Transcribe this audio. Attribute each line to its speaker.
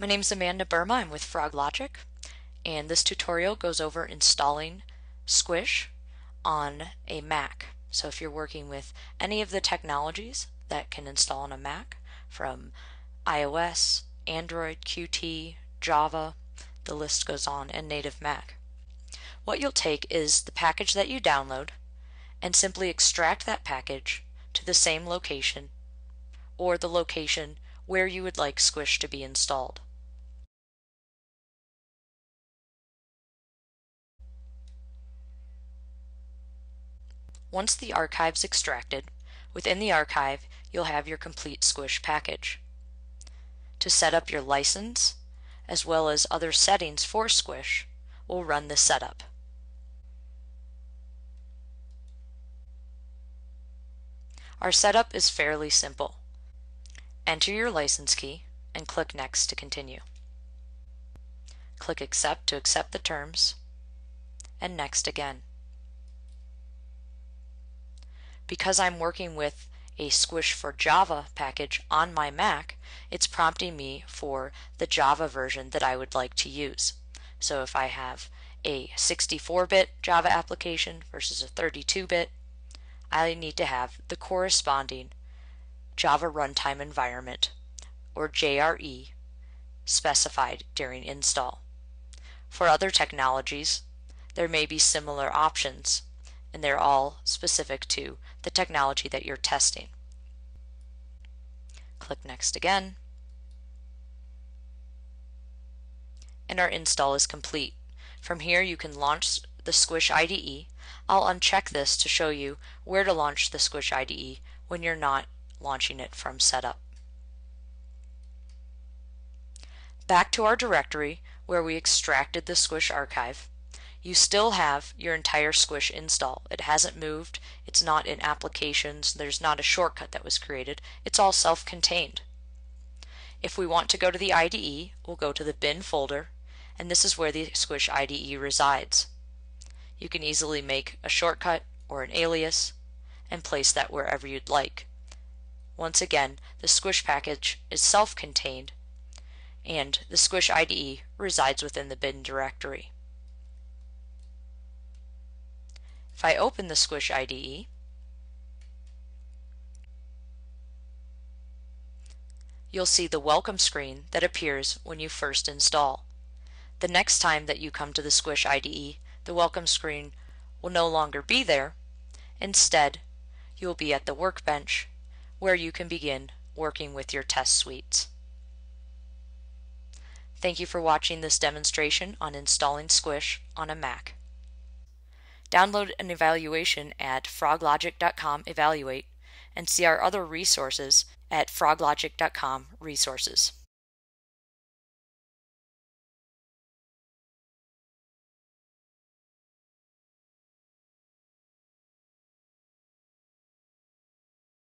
Speaker 1: My name is Amanda Burma. I'm with FrogLogic, and this tutorial goes over installing Squish on a Mac. So if you're working with any of the technologies that can install on a Mac, from iOS, Android, Qt, Java, the list goes on, and native Mac. What you'll take is the package that you download and simply extract that package to the same location or the location where you would like Squish to be installed. Once the archive's extracted, within the archive you'll have your complete Squish package. To set up your license, as well as other settings for Squish, we'll run the setup. Our setup is fairly simple. Enter your license key and click Next to continue. Click Accept to accept the terms and Next again. Because I'm working with a Squish for Java package on my Mac, it's prompting me for the Java version that I would like to use. So if I have a 64-bit Java application versus a 32-bit, I need to have the corresponding Java Runtime Environment, or JRE, specified during install. For other technologies, there may be similar options, and they're all specific to the technology that you're testing. Click Next again, and our install is complete. From here you can launch the Squish IDE. I'll uncheck this to show you where to launch the Squish IDE when you're not launching it from setup. Back to our directory where we extracted the Squish archive. You still have your entire Squish install. It hasn't moved, it's not in applications, there's not a shortcut that was created, it's all self-contained. If we want to go to the IDE, we'll go to the bin folder, and this is where the Squish IDE resides. You can easily make a shortcut or an alias and place that wherever you'd like. Once again, the Squish package is self-contained and the Squish IDE resides within the bin directory. If I open the Squish IDE, you'll see the welcome screen that appears when you first install. The next time that you come to the Squish IDE, the welcome screen will no longer be there. Instead, you will be at the workbench where you can begin working with your test suites. Thank you for watching this demonstration on installing Squish on a Mac. Download an evaluation at froglogic.com evaluate and see our other resources at froglogic.com resources.